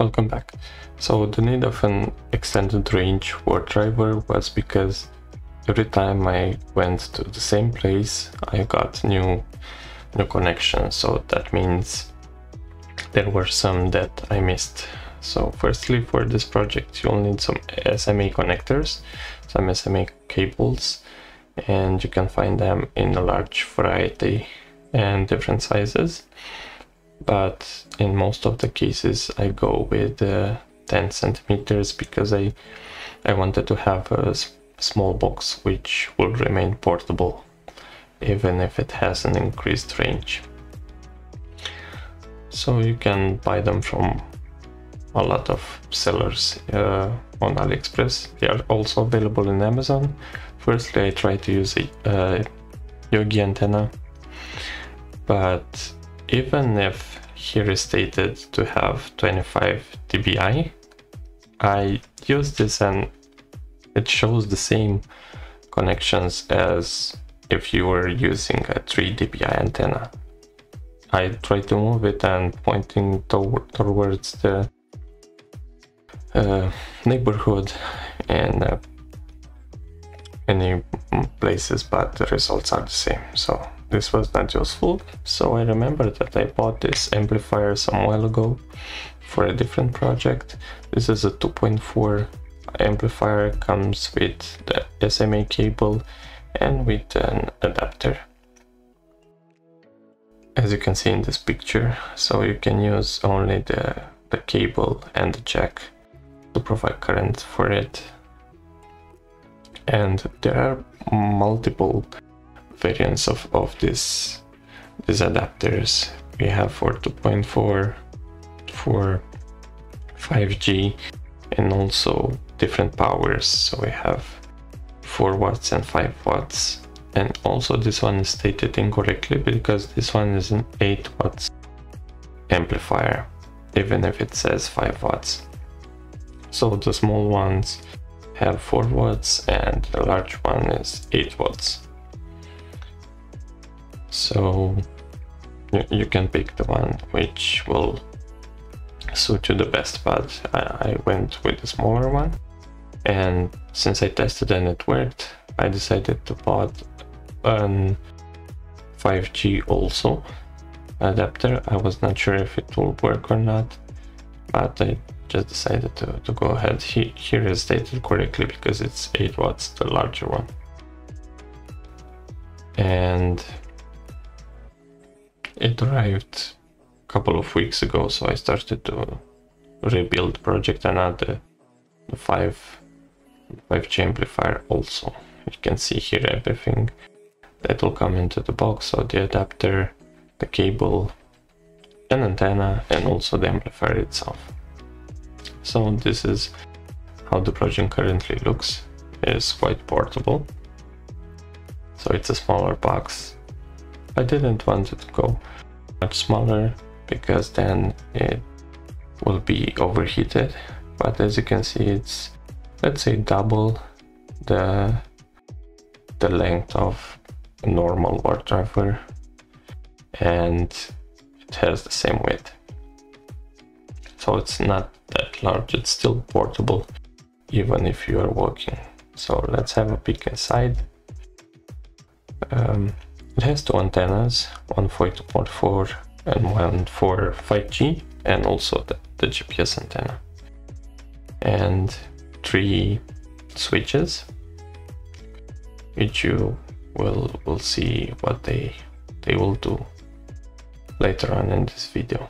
Welcome back. So the need of an extended range wardriver was because every time I went to the same place I got new new connections so that means there were some that I missed. So firstly for this project you'll need some SMA connectors, some SMA cables and you can find them in a large variety and different sizes but in most of the cases I go with uh, 10 centimeters because I I wanted to have a small box which will remain portable even if it has an increased range. So you can buy them from a lot of sellers uh, on AliExpress. They are also available in Amazon. Firstly, I tried to use a uh, Yagi antenna, but even if here is stated to have 25 dBi, I use this and it shows the same connections as if you were using a 3 dBi antenna. I try to move it and pointing toward, towards the uh, neighborhood and uh, any places but the results are the same so this was not useful so I remember that I bought this amplifier some while ago for a different project. This is a 2.4 amplifier comes with the SMA cable and with an adapter. As you can see in this picture so you can use only the, the cable and the jack to provide current for it. And there are multiple variants of, of this these adapters. We have for 2.4 for 5G and also different powers. So we have 4 watts and 5 watts. And also this one is stated incorrectly because this one is an 8 watts amplifier even if it says 5 watts. So the small ones have 4 watts and the large one is 8 watts. So you, can pick the one which will suit you the best, but I, I went with the smaller one. And since I tested and it worked, I decided to buy an 5G also adapter. I was not sure if it will work or not, but I just decided to, to go ahead. He, here is stated correctly because it's 8 watts, the larger one. And it arrived a couple of weeks ago, so I started to rebuild project and add the, the 5, 5G amplifier also. You can see here everything that will come into the box, so the adapter, the cable, an antenna, and also the amplifier itself. So this is how the project currently looks. It is quite portable. So it's a smaller box. I didn't want it to go much smaller because then it will be overheated. But as you can see, it's let's say double the the length of a normal driver and it has the same width. So it's not that large. It's still portable even if you are walking. So let's have a peek inside. Um, it has two antennas one for 2.4 and one for 5G and also the, the GPS antenna. And three switches. Which you will will see what they they will do later on in this video.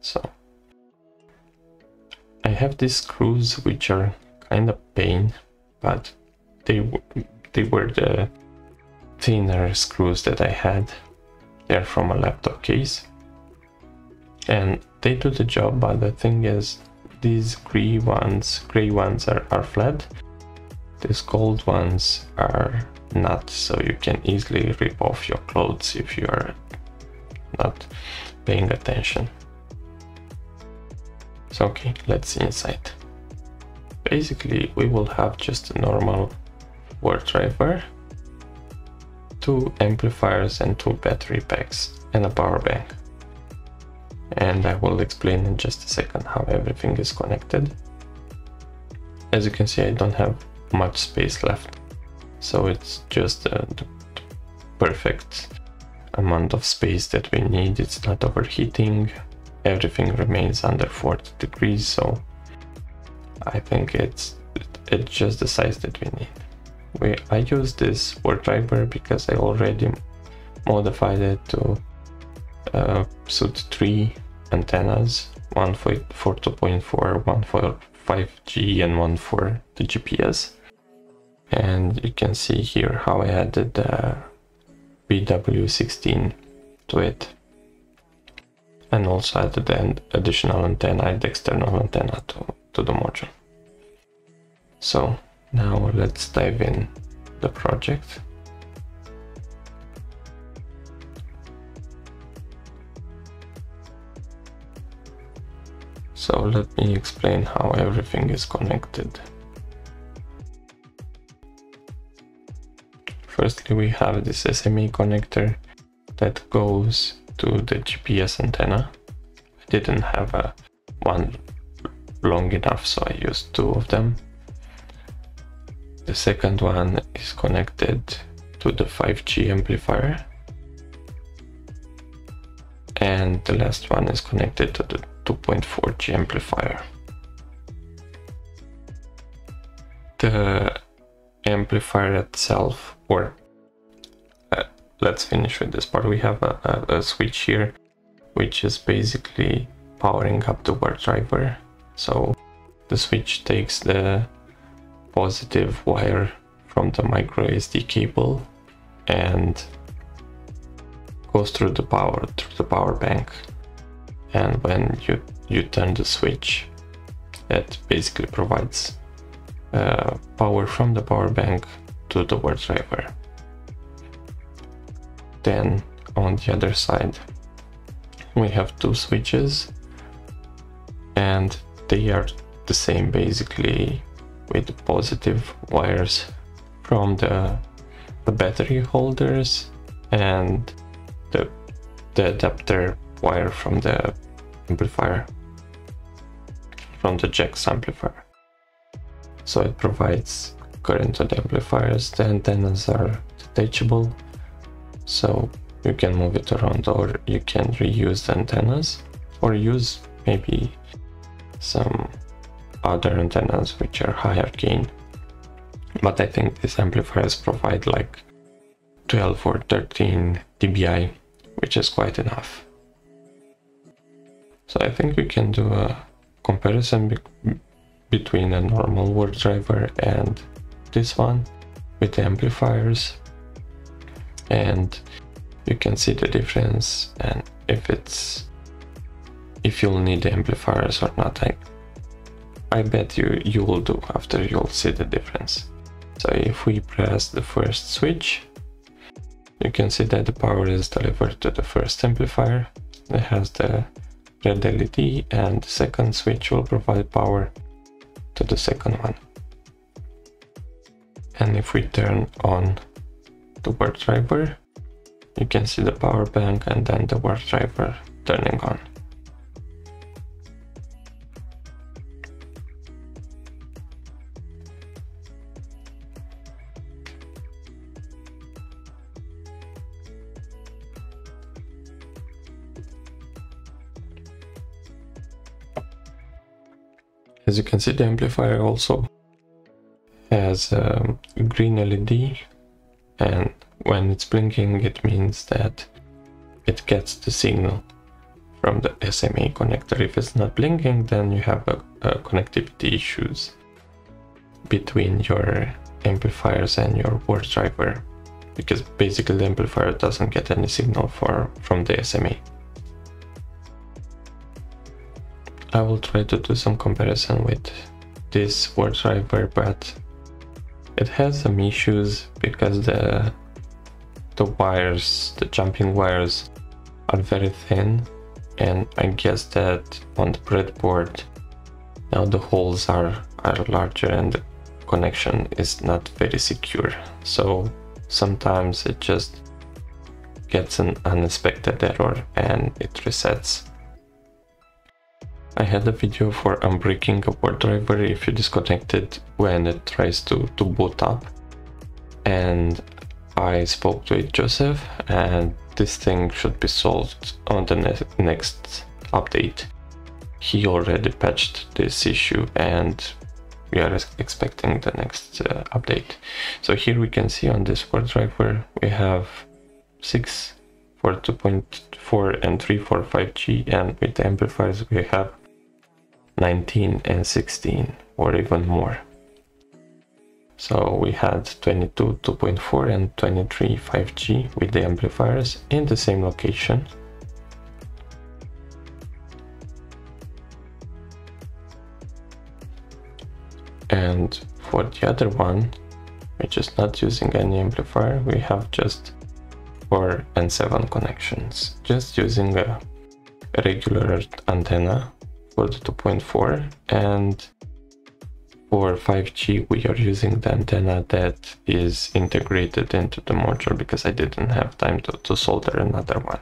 So I have these screws which are kind of pain, but they they were the thinner screws that I had. They're from a laptop case. And they do the job, but the thing is these gray ones, gray ones are, are flat. These gold ones are not, so you can easily rip off your clothes if you are not paying attention. So okay, let's see inside. Basically, we will have just a normal wardriver, two amplifiers and two battery packs and a power bank. and I will explain in just a second how everything is connected. As you can see, I don't have much space left, so it's just the perfect amount of space that we need. It's not overheating, everything remains under 40 degrees, so I think it's it's just the size that we need. We, I use this wardriver because I already modified it to uh, suit three antennas, one for, for 2.4, one for 5G and one for the GPS. And you can see here how I added the BW16 to it. And also added an additional antenna, the external antenna to, to the module. So now let's dive in the project. So let me explain how everything is connected. Firstly, we have this SMA connector that goes to the GPS antenna. I didn't have a one long enough, so I used two of them. The second one is connected to the 5G amplifier. And the last one is connected to the 2.4G amplifier. The amplifier itself, or uh, let's finish with this part. We have a, a, a, switch here, which is basically powering up the wardriver. So the switch takes the positive wire from the micro SD cable and goes through the power through the power bank. And when you you turn the switch it basically provides uh, power from the power bank to the wardriver. Then on the other side we have two switches and they are the same basically with positive wires from the, the battery holders and the, the adapter wire from the amplifier, from the jacks amplifier. So it provides current to the amplifiers. The antennas are detachable, so you can move it around or you can reuse the antennas or use maybe some other antennas which are higher gain. But I think these amplifiers provide like 12 or 13 dBi, which is quite enough. So I think we can do a comparison be between a normal wardriver and this one with the amplifiers and you can see the difference and if it's if you'll need the amplifiers or not I, I bet you you will do after you'll see the difference so if we press the first switch you can see that the power is delivered to the first amplifier it has the red LED and the second switch will provide power to the second one. And if we turn on the wardriver, you can see the power bank and then the wardriver turning on. The amplifier also has a green LED and when it's blinking it means that it gets the signal from the SMA connector. If it's not blinking then you have a, a connectivity issues between your amplifiers and your wardriver because basically the amplifier doesn't get any signal for from the SMA. I will try to do some comparison with this wardriver, but it has some issues because the the wires, the jumping wires are very thin and I guess that on the breadboard now the holes are, are larger and the connection is not very secure. So sometimes it just gets an unexpected error and it resets I had a video for unbreaking a wardriver if you disconnect it when it tries to, to boot up. And I spoke with Joseph and this thing should be solved on the ne next update. He already patched this issue and we are expecting the next uh, update. So here we can see on this wardriver we have 6 for 2.4 and 3 for 5G and with amplifiers we have 19 and 16 or even more. So we had 22 2.4 and 23 5G with the amplifiers in the same location. And for the other one, which is not using any amplifier, we have just 4 and 7 connections, just using a regular antenna for the 2.4 and for 5G we are using the antenna that is integrated into the module because I didn't have time to, to solder another one.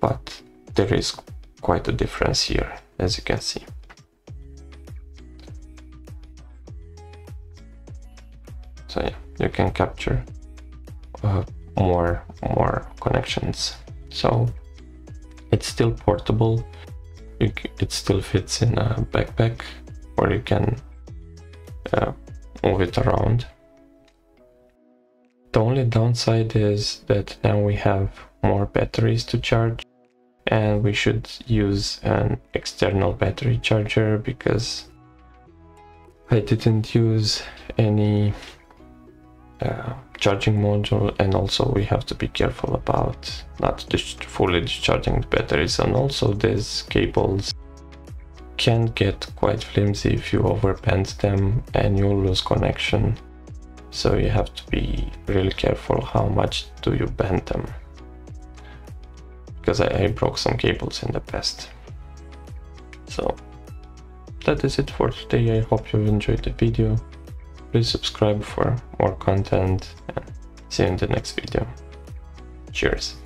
But there is quite a difference here as you can see. So yeah, you can capture uh, more more connections. So it's still portable. It still fits in a backpack, or you can uh, move it around. The only downside is that now we have more batteries to charge and we should use an external battery charger because I didn't use any uh, charging module and also we have to be careful about not just fully discharging the batteries. And also these cables can get quite flimsy if you overbend them and you lose connection. So you have to be really careful how much do you bend them. Because I, I broke some cables in the past. So that is it for today. I hope you've enjoyed the video Please subscribe for more content and see you in the next video. Cheers.